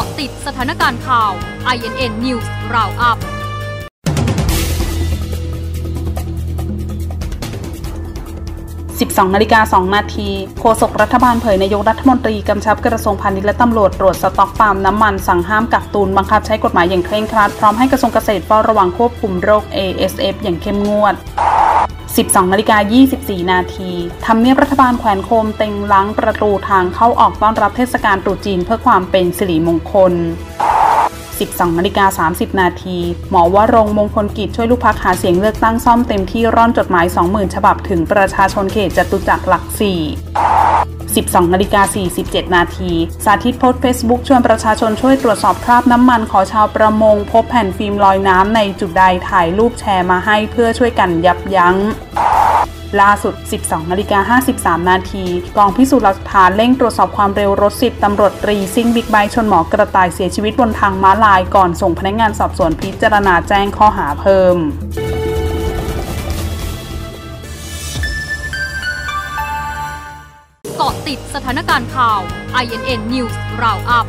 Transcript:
าะติดสถานการณ์ข่าว INN News Roundup 12นาฬิกา2นาทีโฆษกรัฐบาลเผยนายกรัฐมนตรีกำชับกระทรวงพาณิชย์และตำรวจตรวจสต็อกปาล์มน้ำมันสั่งห้ามกักตุนบังคับใช้กฎหมายอย่างเคร่งครัด พร้อมให้กระทรวงเกษตรเฝ้าระวังควบคุมโรค ASF อย่างเข้มงวด 12นาฬิกา24 นาทีทำเนียบรัฐบาลแขวนโคมเต็งล้างประตูทางเข้าออกต้อนรับเทศกาลตรุษจีนเพื่อความเป็นสิริมงคล 12นาฬิกา30 นาที หมอวรงค์ มงคลกิตติ์ช่วยลูกพรรคหาเสียงเลือกตั้งซ่อมเต็มที่ร่อนจดหมาย 20,000 ฉบับถึงประชาชนเขตจตุจักรหลักสี่ 12นาฬิกา47 นาที สาธิตโพสต์เฟซบุ๊กชวนประชาชนช่วยตรวจสอบคราบน้ำมันขอชาวประมง พบแผ่นฟิล์มลอยน้ำในจุดใดถ่ายรูปแชร์มาให้เพื่อช่วยกันยับยั้งล่าสุด 12นาฬิกา53 นาที กองพิสูจน์หลักฐานเร่งตรวจสอบความเร็วรถสิบตำรวจตรีซิ่งบิ๊กไบค์ชนหมอกระต่ายเสียชีวิตบนทางม้าลายก่อนส่งพนักงานสอบสวนพิจารณาแจ้งข้อหาเพิ่ม เกาะติดสถานการณ์ข่าว INN News Roundup